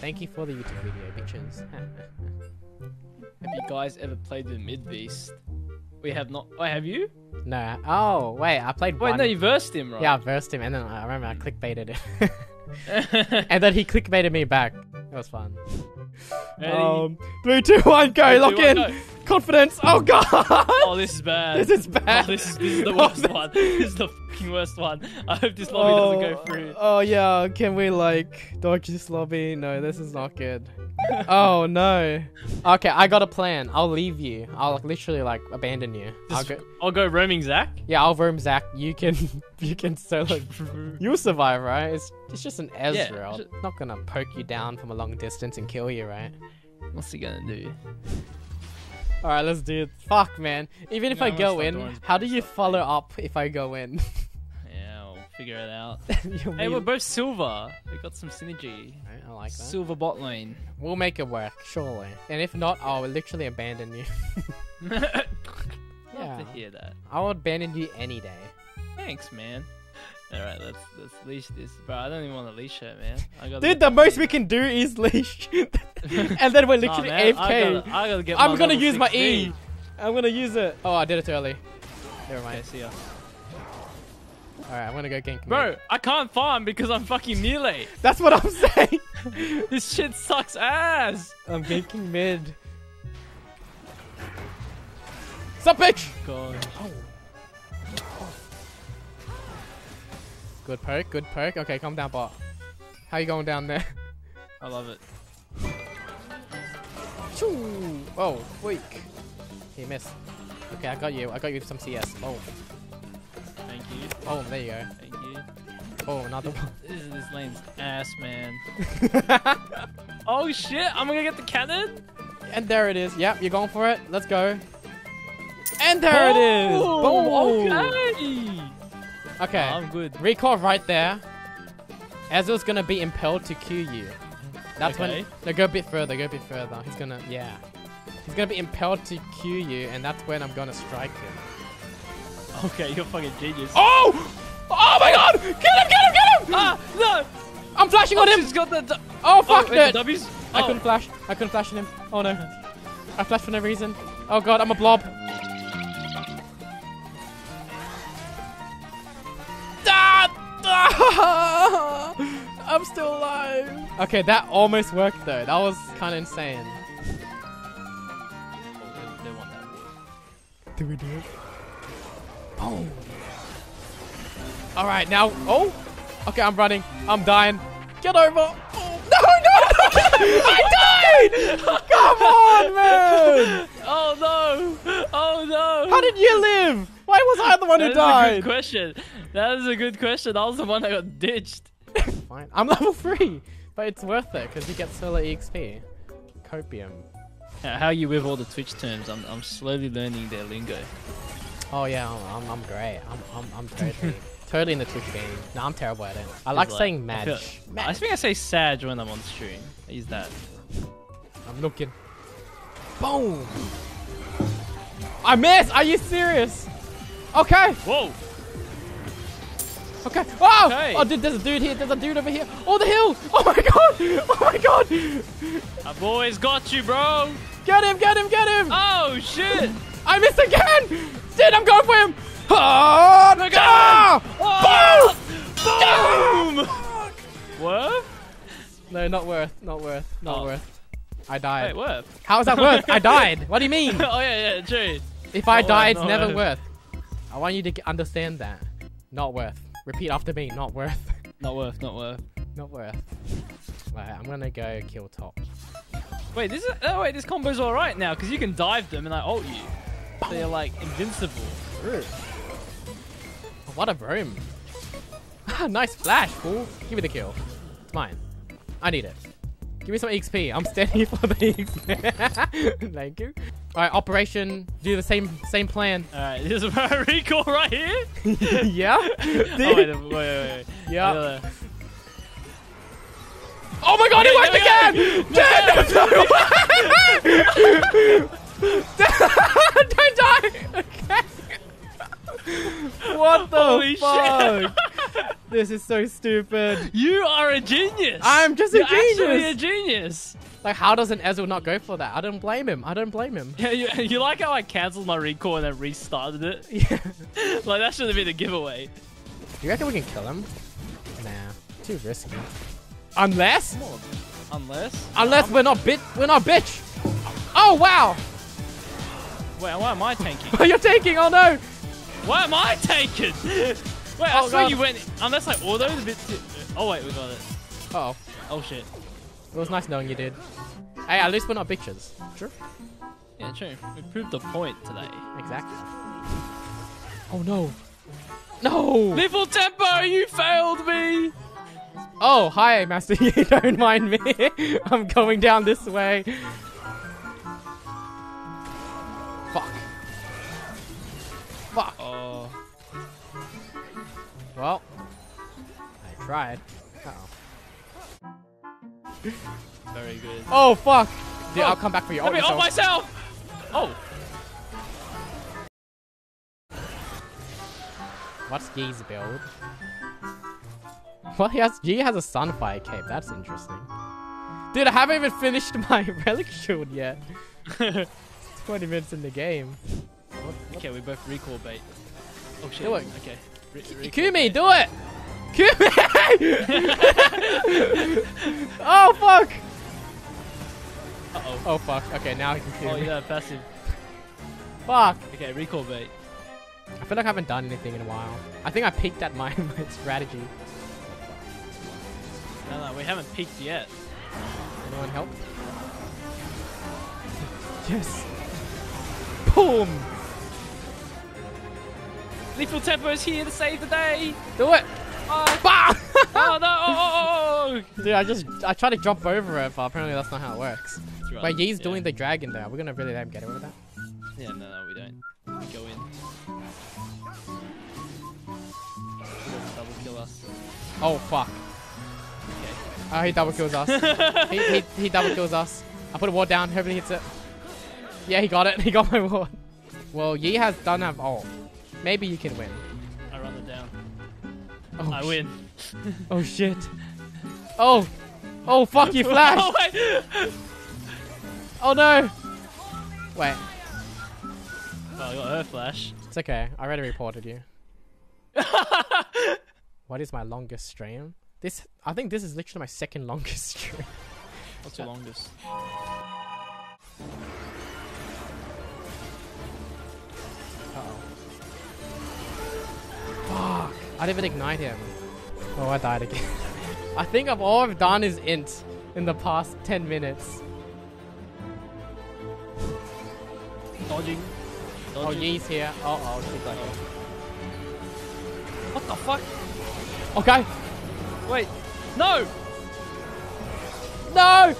Thank you for the YouTube video, bitches. Have you guys ever played the Mid Beast? We have not. Oh, have you? no. Oh, wait, I played Wait, one. no, you versed him, right? Yeah, I versed him, and then I remember I clickbaited him. and then he clickbaited me back. It was fun. Ready? Um, three, two, one, go! Three, lock two, one, in. go. Confidence. Oh god. Oh, this is bad. This is bad. Oh, this is, this is the worst one. This is the fucking worst one. I hope this lobby doesn't go through. Oh yeah, can we like dodge this lobby? No, this is not good. oh no. Okay, I got a plan. I'll leave you. I'll like, literally like abandon you. I'll go. I'll go roaming Zac. Yeah, I'll roam Zac. You can you can solo. You'll survive, right? It's it's just an Ezreal. ju- Not gonna poke you down from a long distance and kill you, right? What's he gonna do? All right, let's do it. Fuck, man. Even if No, I go in, how do you follow up if I go in? Yeah, I'll figure it out. Hey, we're both silver. We got some synergy. Right, I like that. Silver bot lane. We'll make it work, surely. And if not, I'll literally abandon you. Love Yeah. to hear that. I'll abandon you any day. Thanks, man. All right, let's let's leash this, bro. I don't even want to leash her, man. I got Dude, the most we can do is leash. and then we're literally I AFK. gotta, I gotta I'm gonna use my 6 E. I'm gonna use it. Oh, I did it too early. Never Okay, mind. see ya. Alright, I'm gonna go gank Bro. I can't farm because I'm fucking melee. That's what I'm saying. this shit sucks ass. I'm ganking mid. Sup, bitch! God. Oh. Good perk, good perk. Okay, calm down, bot. How you going down there? I love it. Choo! Oh, weak. He missed. Okay, I got you. I got you some CS. Oh, Thank you. oh, there you go. Thank you. Oh, another one. This, this lane's ass, man. Oh shit! I'm gonna get the cannon. and there it is. Yep, you're going for it. Let's go. And there it is. Oh, Boom. Okay. Okay. I'm good. Recall right there. Ezreal's gonna be impelled to Q you. That's Okay. when. No, go a bit further. Go a bit further. He's gonna. Yeah. He's gonna be impelled to Q you, and that's when I'm gonna strike him. Okay, you're fucking genius. Oh! Oh my God! Get him! Get him! Get him! Ah no! I'm flashing on him. She's got the. Oh fuck oh, wait, W's. I Oh. couldn't flash. I couldn't flash on him. Oh no. I flashed for no reason. Oh god, I'm a blob. I'm still alive. Okay, that almost worked though. That was kind of insane. Oh, they, they want that wood. Do we do it? Boom. All right, now. Oh. Okay, I'm running. I'm dying. Get over. Oh, no, no, no! I died! Come on, man! Oh no! Oh no! How did you live? Why was I the one That who is a died? good question. That is a good question. That was the one that got ditched. Fine. I'm level three, but it's worth it because you get solar exp. Copium. How are you with all the Twitch terms? I'm, I'm slowly learning their lingo. Oh yeah, I'm, I'm, I'm great. I'm, I'm, I'm totally, totally in the Twitch game. No, I'm terrible at it. I like, It's saying I Madge. feel- I Madge. think I say Sadge when I'm on stream. I use that. I'm looking. Boom. I missed. Are you serious? Okay. Whoa! Okay. Oh! Okay. Oh, dude, there's a dude here. There's a dude over here. Oh, the hill. Oh my god. Oh my god. I've always got you, bro! Get him. Get him. Get him. Oh shit! I missed again! Dude, I'm going for him! Oh, no! at Boom! Boom! What? No, not worth. Not worth. Not Oh. worth. I died. Wait, what? How is that worth? I died. What do you mean? oh yeah, yeah, true. If I Not die, worth, it's never worth. worth. I want you to understand that. Not worth. Repeat after me. Not worth. Not worth, not worth. not worth. Right, I'm gonna go kill top. Wait, this is oh wait, this combo's alright now because you can dive them and I ult you. So you're like invincible. True. Oh, what a room. nice flash, fool. Give me the kill. It's mine. I need it. Give me some XP. I'm standing for the XP. Thank you. Alright, operation. Do the same same plan. Alright, this is my recall right here. yeah? oh wait, wait, wait. Yeah. Oh my god, it Okay, worked again! Dude, Don't die! Okay. What the Holy fuck? this is so stupid. You are a genius. I'm just a You're actually genius. a genius. Like, how doesn't Ezreal not go for that? I don't blame him. I don't blame him. Yeah, you, you like how I cancelled my recall and then restarted it? Yeah. like that should have been a giveaway. You reckon we can kill him? Nah, too risky. Unless, Unless. unless um, we're not bit, we're not bitch. Oh wow! Wait, why am I tanking? You're taking. Oh no! why am I taking? Wait, I Oh, swear God. you went. Unless I autoed a bit. Too, oh wait, we got it. Oh, Oh shit. It was nice knowing you did. Hey, at least we're not bitches. True. Yeah, true. We proved the point today. Exactly. Oh no! No! Lethal tempo, you failed me. Oh, hi, Master. You don't mind me. I'm going down this way. Fuck. Fuck. Oh. Well, I tried. Very good. Oh, fuck. Dude, Oh, I'll come back for you. Let me yourself. ult myself. Oh. What's Gee's build? Well, he has, G has a Sunfire cape. That's interesting. Dude, I haven't even finished my Relic Shield yet. 20 minutes in the game. Okay, we both recall bait. Oh shit. Do it. Okay. Re- Kumi, bait. do it! Kumi! oh, fuck! Uh-oh. Oh, fuck. Okay, now I can kill. Oh Kumi. yeah, passive. Fuck. Okay, recall bait. I feel like I haven't done anything in a while. I think I peaked at my, my strategy. No, no, we haven't peaked yet. Anyone help? yes. Boom! Lethal Tempo is here to save the day. Do it! Oh, Bah! Oh no! Oh, oh, oh. oh, oh. Dude, I just I tried to jump over it, but apparently that's not how it works. That's right. Wait, he's yeah. doing the dragon there. We're gonna really let him get away with that. Yeah, no, no, we don't. We go in. Double kill us. Oh fuck! Okay. Oh, he double kills us. he, he he double kills us. I put a ward down. Hopefully he hits it. Yeah, he got it. He got my ward. Well, Yi has done have all. Maybe you can win. I run it down. Oh, I win. Oh shit. Oh. Oh fuck you, Flash. oh, wait. Oh no. Wait. Well, I got her flash. It's okay. I already reported you. What is my longest stream? This I think this is literally my second longest stream. What's your longest? Uh-oh. Fuck. I didn't even ignite him. Oh, I died again. I think of all I've done is int in the past 10 minutes. Dodging. Oh, Dodging. Yi's here. Oh, oh, she's like What the fuck? Okay. Wait. No! No!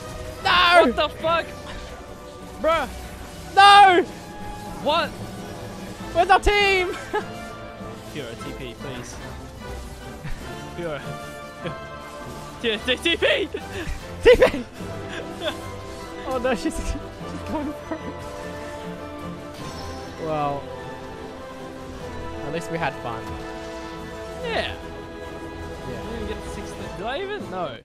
No! What the fuck? Bruh. No! What? Where's our team? Pure TP, please. Yeah, t- TP! TP! oh no, she's, she's going for it. Well, at least we had fun. Yeah. Yeah. I didn't get the 16. Did I even? No.